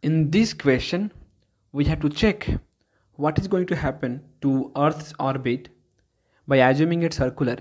In this question, we have to check what is going to happen to Earth's orbit by assuming it circular.